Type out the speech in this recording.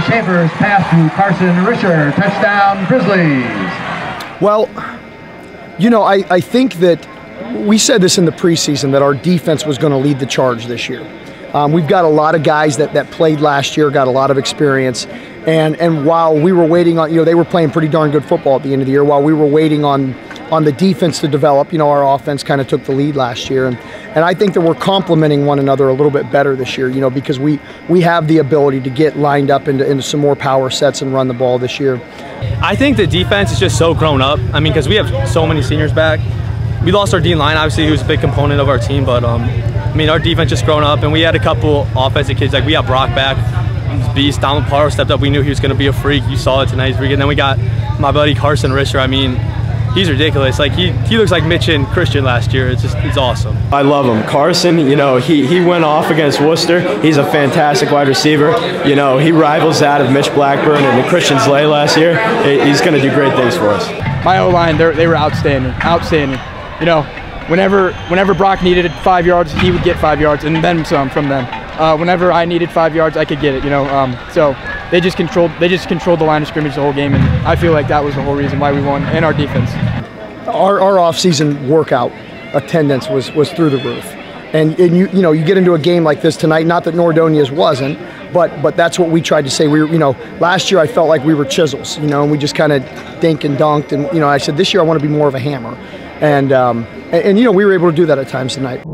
Shaffer's pass to Carson Risher. Touchdown, Grizzlies. Well, you know, I, I think that we said this in the preseason that our defense was going to lead the charge this year. Um, we've got a lot of guys that, that played last year, got a lot of experience. And, and while we were waiting on, you know, they were playing pretty darn good football at the end of the year, while we were waiting on on the defense to develop. You know, our offense kind of took the lead last year, and and I think that we're complementing one another a little bit better this year. You know, because we we have the ability to get lined up into into some more power sets and run the ball this year. I think the defense is just so grown up. I mean, because we have so many seniors back. We lost our D line, obviously, who's a big component of our team, but um, I mean, our defense just grown up, and we had a couple offensive kids. Like we got Brock back, beast. Donald Parr stepped up. We knew he was going to be a freak. You saw it tonight. And then we got my buddy Carson Risher. I mean, he's ridiculous. Like he, he looks like Mitch and Christian last year. It's just it's awesome. I love him. Carson, you know, he, he went off against Wooster. He's a fantastic wide receiver. You know, he rivals that of Mitch Blackburn and the Christian Slay last year. He's going to do great things for us. My O line, they were outstanding, outstanding. You know, whenever whenever Brock needed five yards, he would get five yards and then some from them. Uh, whenever I needed five yards, I could get it. You know, um, so they just controlled they just controlled the line of scrimmage the whole game, and I feel like that was the whole reason why we won and our defense. Our, our off-season workout attendance was was through the roof, and, and you you know you get into a game like this tonight. Not that Nordonia's wasn't, but but that's what we tried to say. We were you know last year I felt like we were chisels, you know, and we just kind of dink and dunked, and you know I said this year I want to be more of a hammer, and, um, and and you know we were able to do that at times tonight.